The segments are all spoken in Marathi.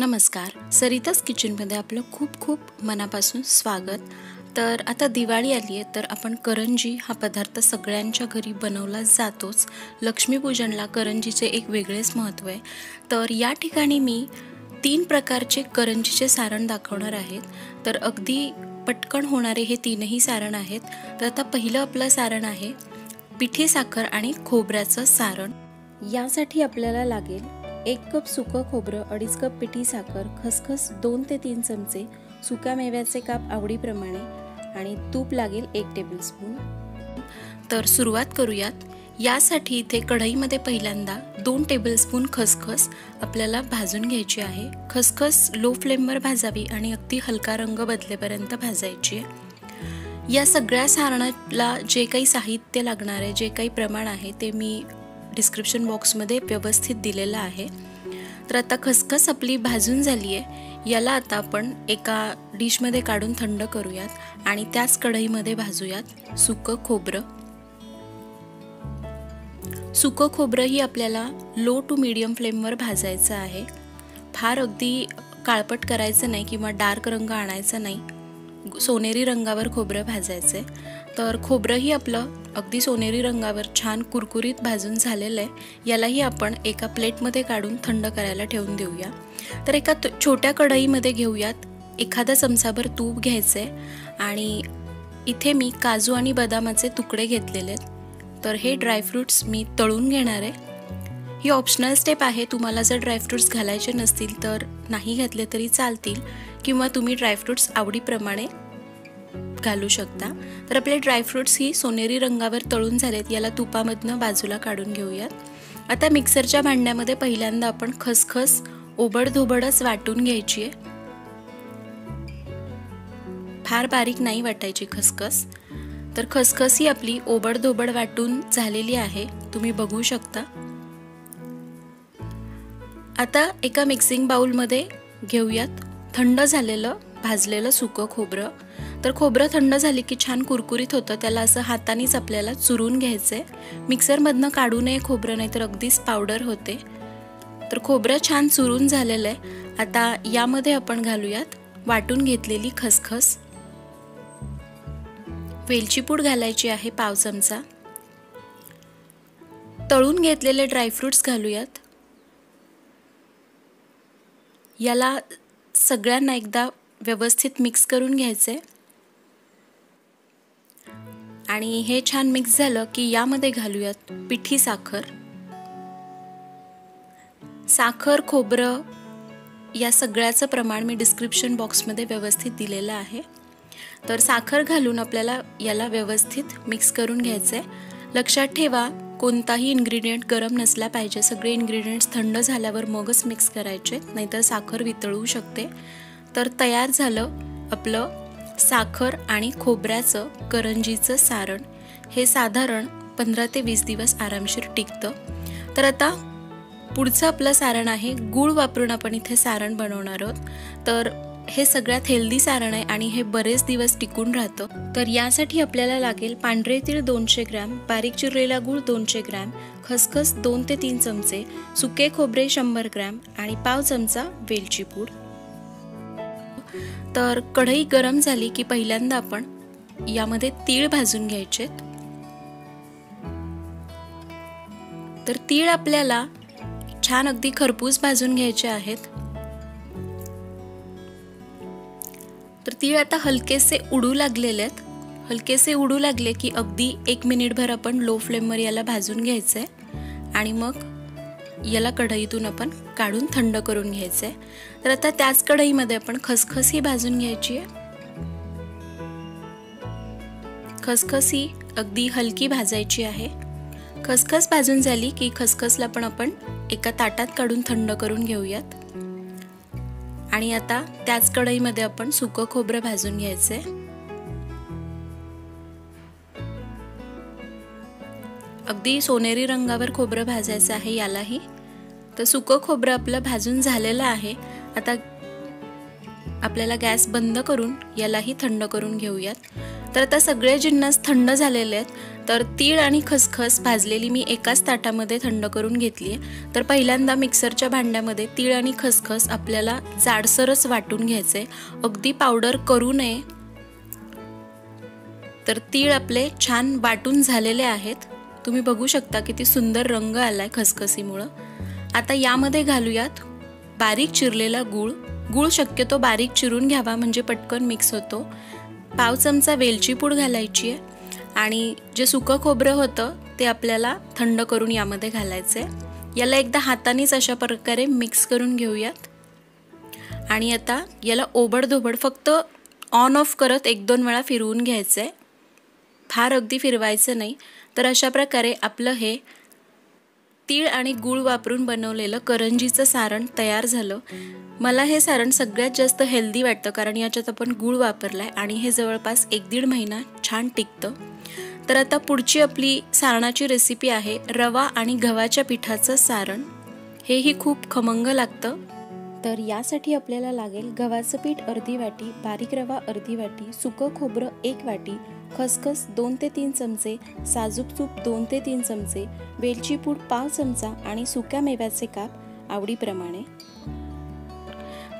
नमस्कार. सरिताच किचनमध्ये आपलं खूप खूप मनापासून स्वागत. तर आता दिवाळी आली आहे तर आपण करंजी हा पदार्थ सगळ्यांच्या घरी बनवला जातोच. लक्ष्मीपूजनला करंजीचे एक वेगळेच महत्त्व आहे. तर या ठिकाणी मी तीन प्रकारचे करंजीचे सारण दाखवणार आहेत. तर अगदी पटकन होणारे हे तीनही सारण आहेत. तर आता पहिलं आपलं सारण आहे पिठी साखर आणि खोबऱ्याचं सारण. यासाठी आपल्याला लागेल एक कप सुकं खोबरं अडीच कप पिठी साखर खसखस दोन ते तीन चमचे सुक्या मेव्याचे काप आवडीप्रमाणे आणि तूप लागेल एक टेबलस्पून तर सुरुवात करूयात. यासाठी इथे कढईमध्ये पहिल्यांदा दोन टेबलस्पून खसखस आपल्याला भाजून घ्यायची आहे. खसखस लो फ्लेमवर भाजावी आणि अगदी हलका रंग बदलेपर्यंत भाजायची आहे. या सगळ्या सारणाला जे काही साहित्य लागणार आहे जे काही प्रमाण आहे ते मी डिस्क्रिप्शन बॉक्समध्ये व्यवस्थित दिलेलं आहे. तर आता खसखस आपली भाजून झाली आहे याला आता आपण एका डिशमध्ये काढून थंड करूयात आणि त्याच कढईमध्ये भाजूयात सुकं खोबरं. सुकं खोबरंही आपल्याला लो टू मिडियम फ्लेमवर भाजायचं आहे. फार अगदी काळपट करायचं नाही किंवा डार्क रंग आणायचा नाही. सोनेरी रंगावर खोबरं भाजायचं. आहे तर खोबरंही आपलं अगदी सोनेरी रंगावर छान कुरकुरीत भाजून झालेलं आहे. यालाही आपण एका प्लेटमध्ये काढून थंड करायला ठेवून देऊया. तर एका छोट्या कढईमध्ये घेऊयात. एखादा चमचाभर तूप घ्यायचं आहे आणि इथे मी काजू आणि बदामाचे तुकडे घेतलेले आहेत. तर हे ड्रायफ्रूट्स मी तळून घेणार आहे. ही ऑप्शनल स्टेप आहे. तुम्हाला जर ड्रायफ्रूट्स घालायचे नसतील तर नाही घातले तरी चालतील. किंवा तुम्ही ड्रायफ्रूट्स आवडीप्रमाणे घालू शकता. तर आपले ड्रायफ्रूट्स ही सोनेरी रंगावर तळून झालेत याला तुपामधनं बाजूला काढून घेऊयात. आता मिक्सरच्या भांड्यामध्ये पहिल्यांदा आपण खसखस ओबडधोबडच वाटून घ्यायची आहे. फार बारीक नाही वाटायची खसखस. तर खसखस ही आपली ओबडधोबड वाटून झालेली आहे तुम्ही बघू शकता. आता एका मिक्सिंग बाउलमध्ये घेऊयात. थंड झालेलं भाजलेलं सुकं खोबरं. तर खोबरं थंड झाली की छान कुरकुरीत होतं. त्याला असं हातानेच आपल्याला चुरून घ्यायचं आहे मिक्सरमधनं काढू नये खोबरं नाही तर अगदीच पावडर होते. तर खोबरं छान चुरून झालेलं आहे आता यामध्ये आपण घालूयात वाटून घेतलेली खसखस. वेलची पूड घालायची आहे पाव चमचा. तळून घेतलेले ड्रायफ्रुट्स घालूयात. याला सगळ्यांना एकदा व्यवस्थित मिक्स करून घ्यायचं. आणि हे छान मिक्स झालं की यामध्ये घालूयात पिठी साखर. साखर खोबरं या सगळ्याचं प्रमाण मी डिस्क्रिप्शन बॉक्समध्ये व्यवस्थित दिलेलं आहे. तर साखर घालून आपल्याला याला व्यवस्थित मिक्स करून घ्यायचं आहे लक्षात ठेवा कोणताही इन्ग्रेडियंट गरम नसला पाहिजे. सगळे इन्ग्रेडियंट्स थंड झाल्यावर मगच मिक्स करायचे. नाहीतर साखर वितळू शकते. तर तयार झालं आपलं साखर आणि खोबऱ्याचं करंजीचं सारण. हे साधारण पंधरा ते वीस दिवस आरामशीर टिकतं. तर आता पुढचं आपलं सारण आहे. गूळ वापरून आपण इथे सारण बनवणार आहोत. तर हे सगळ्यात हेल्दी सारण आहे आणि हे बरेच दिवस टिकून राहतं. तर यासाठी आपल्याला लागेल पांढरे तीळ दोनशे ग्रॅम बारीक चिरलेला गूळ दोनशे ग्रॅम खसखस दोन ते तीन चमचे सुके खोबरे शंभर ग्रॅम आणि पाव चमचा वेलची पूड. तर कढई गरम झाली की पहिल्यांदा आपण यामध्ये तीळ भाजून घ्यायचे. तर तीळ आपल्याला छान अगदी खरपूस भाजून घ्यायचे आहेत. तीळ आता हलकेसे उडू लागलेले आहेत. हलकेसे उडू लागले की अगदी एक मिनिटभर आपण लो फ्लेमवर याला भाजून घ्यायचं आहे आणि मग याला कढईतून आपण काढून थंड करून घ्यायचं आहे तर आता त्याच कढईमध्ये आपण खसखस ही भाजून घ्यायची आहे. खसखस ही अगदी हलकी भाजायची आहे. खसखस भाजून झाली की खसखसला पण आपण एका ताटात काढून थंड करून घेऊयात. आणि आता त्याच कढईमध्ये आपण सुकं खोबरं भाजून घ्यायचंय. अगदी सोनेरी रंगावर खोबरं भाजायचं आहे यालाही. तर सुकं खोबरं आपलं भाजून झालेलं आहे. आता आपल्याला गॅस बंद करून यालाही थंड करून घेऊयात. तर आता सगळे जिन्नस थंड झालेले आहेत. तर तीळ आणि खसखस भाजलेली मी एकाच ताटामध्ये थंड करून घेतली आहे तर पहिल्यांदा मिक्सरच्या भांड्यामध्ये तीळ आणि खसखस आपल्याला जाडसरच वाटून घ्यायचे अगदी पावडर करू नये. तर तीळ आपले छान वाटून झालेले आहेत. तुम्ही बघू शकता किती सुंदर रंग आलाय खसखसीमुळं. आता यामध्ये घालूयात बारीक चिरलेला गूळ. गूळ शक्यतो बारीक चिरून घ्यावा म्हणजे पटकन मिक्स होतो. पाव चमचा वेलची पूड घालायची आहे. आणि जे सुकं खोबरं होतं ते आपल्याला थंड करून यामध्ये घालायचं आहे याला एकदा हातानेच अशा प्रकारे मिक्स करून घेऊयात. आणि आता याला ओबडधोबड फक्त ऑन ऑफ करत एक दोन वेळा फिरवून घ्यायचं आहे फार अगदी फिरवायचं नाही. तर अशा प्रकारे आपलं हे तीळ आणि गूळ वापरून बनवलेलं करंजीचं सारण तयार झालं. मला हे सारण सगळ्यात जास्त हेल्दी वाटतं कारण याच्यात आपण गूळ वापरला आहे आणि हे जवळपास एक दीड महिना छान टिकतं. तर आता पुढची आपली सारणाची रेसिपी आहे रवा आणि गव्हाच्या पिठाचं सारण. हेही खूप खमंग लागतं. तर यासाठी आपल्याला लागेल गव्हाचं पीठ अर्धी वाटी बारीक रवा अर्धी वाटी सुकं खोबरं एक वाटी खसखस दोन ते तीन चमचे साजूक तूप दोन ते तीन चमचे वेलची पूड पाव चमचा आणि सुक्या मेव्याचे काप आवडीप्रमाणे.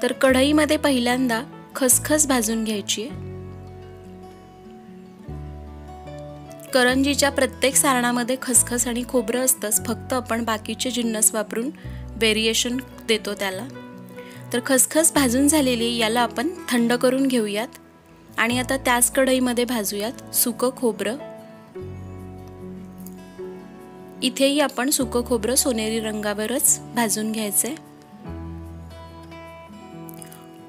तर कढईमध्ये पहिल्यांदा खसखस भाजून घ्यायची आहे. करंजीच्या प्रत्येक सारणामध्ये खसखस आणि खोबरं असतंच फक्त आपण बाकीचे जिन्नस वापरून व्हेरिएशन देतो त्याला. तर खसखस भाजून झालेली याला आपण थंड करून घेऊयात. आणि आता त्याच कढईमध्ये भाजूयात सुकं खोबरं. इथेही आपण सुकं खोबरं सोनेरी रंगावरच भाजून घ्यायचंय.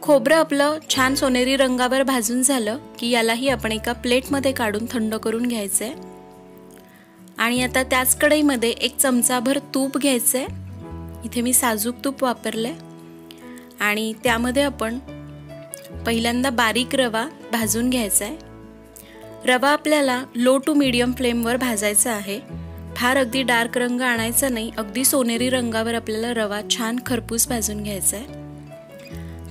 खोबरं आपलं छान सोनेरी रंगावर भाजून झालं की यालाही आपण एका प्लेटमध्ये काढून थंड करून घ्यायचंय. आणि आता त्याच कढईमध्ये एक चमचाभर तूप घ्यायचंय. इथे मी साजूक तूप वापरलंय. आणि त्यामध्ये आपण पहिल्यांदा बारीक रवा भाजून घ्यायचा आहे. रवा आपल्याला लो टू मीडियम फ्लेमवर भाजायचा आहे. फार अगदी डार्क रंग आणायचा नाही अगदी सोनेरी रंगावर आपल्याला रवा छान खरपूस भाजून घ्यायचा आहे.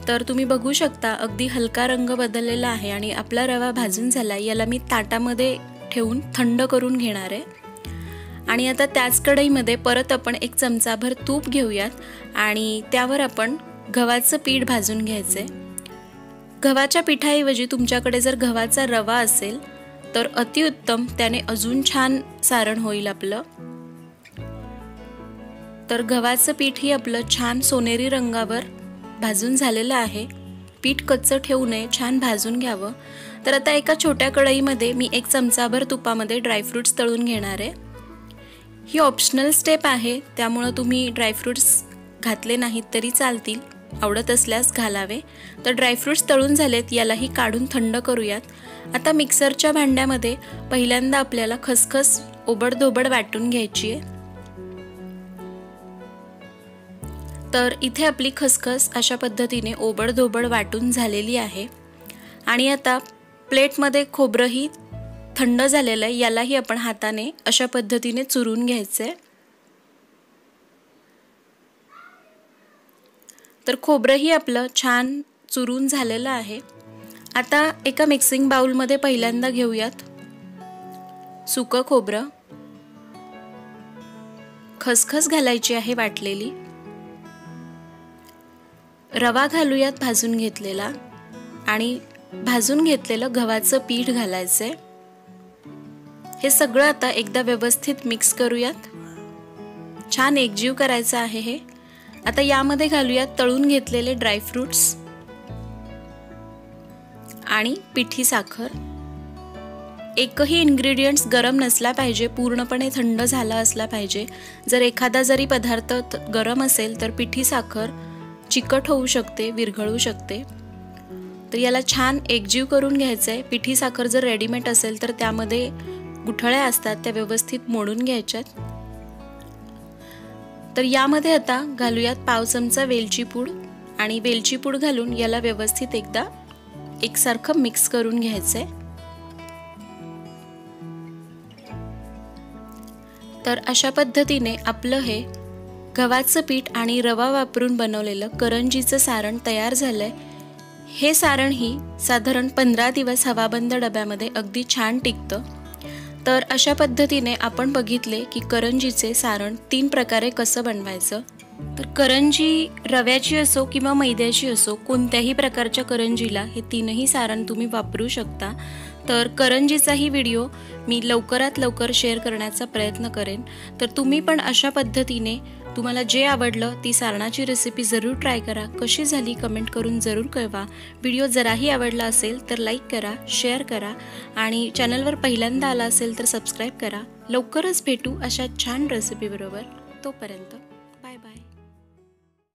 तर तुम्ही बघू शकता अगदी हलका रंग बदललेला आहे आणि आपला रवा भाजून झाला याला मी ताटामध्ये ठेवून थंड करून घेणार आहे. आणि आता त्याच कढईमध्ये परत आपण एक चमचाभर तूप घेऊयात आणि त्यावर आपण गव्हाचं पीठ भाजून घ्यायचं आहे गव्हाच्या पिठाऐवजी तुमच्याकडे जर गव्हाचा रवा असेल तर अतिउत्तम त्याने अजून छान सारण होईल आपलं. तर गव्हाचं पीठही आपलं छान सोनेरी रंगावर भाजून झालेलं आहे. पीठ कच्चं ठेवू नये छान भाजून घ्यावं. तर आता एका छोट्या कढईमध्ये मी एक चमचाभर तुपामध्ये ड्रायफ्रूट्स तळून घेणार आहे. ही ऑप्शनल स्टेप आहे त्यामुळं तुम्ही ड्रायफ्रूट्स घातले नाहीत तरी चालतील. आवडत असल्यास घालावे. तर ड्रायफ्रूट्स तळून झालेत यालाही काढून थंड करूयात. आता मिक्सरच्या भांड्यामध्ये पहिल्यांदा आपल्याला खसखस ओबडधोबड वाटून घ्यायची आहे तर इथे आपली खसखस अशा पद्धतीने ओबडधोबड वाटून झालेली आहे. आणि आता प्लेटमध्ये खोबरंही थंड झालेलं आहे यालाही आपण हाताने अशा पद्धतीने चुरून घ्यायचं आहे तर खोबरंही आपलं छान चुरून झालेलं आहे. आता एका मिक्सिंग बाउलमध्ये पहिल्यांदा घेऊयात. सुकं खोबरं. खसखस घालायची आहे वाटलेली. रवा घालूयात भाजून घेतलेला आणि भाजून घेतलेलं गव्हाचं पीठ घालायचंय. हे सगळं आता एकदा व्यवस्थित मिक्स करूयात. छान एकजीव करायचं आहे हे. आता यामध्ये घालूयात तळून घेतलेले ड्रायफ्रुट्स आणि पिठी साखर. एकही इन्ग्रेडियंट्स गरम नसला पाहिजे पूर्णपणे थंड झाला असला पाहिजे. जर एखादा जरी पदार्थ गरम असेल तर पिठी साखर चिकट होऊ शकते विरघळू शकते. तर याला छान एकजीव करून घ्यायचं आहे पिठी साखर जर रेडीमेड असेल तर त्यामध्ये गुठळ्या असतात त्या व्यवस्थित मोडून घ्यायच्यात. तर यामध्ये आता घालूयात पाव चमचा वेलची पूड आणि वेलची पूड घालून याला व्यवस्थित एकदा एकसारखं मिक्स करून घ्यायचं आहे तर अशा पद्धतीने आपलं हे गव्हाचं पीठ आणि रवा वापरून बनवलेलं करंजीचं सारण तयार झालंय. हे सारणही साधारण पंधरा दिवस हवाबंद डब्यामध्ये अगदी छान टिकतं. तर अशा पद्धतीने आपण बघितले की करंजीचे सारण तीन प्रकारे कसं बनवायचं? तर करंजी रव्याची असो किंवा मैद्याची असो कोणत्याही प्रकारच्या करंजीला हे तीनही सारण तुम्ही वापरू शकता. तर करंजीचाही व्हिडिओ मी लवकरात लवकर शेअर करण्याचा प्रयत्न करेन. तर तुम्ही पण अशा पद्धतीने तुम्हाला जे आवडलं ती सारणाची रेसिपी जरूर ट्राय करा. कशी झाली कमेंट करून जरूर कळवा. व्हिडिओ जराही आवडला असेल तर लाईक करा शेअर करा आणि चॅनलवर पहिल्यांदा आला असेल तर सबस्क्राईब करा. लवकरच भेटू अशा छान रेसिपीबरोबर तोपर्यंत बाय बाय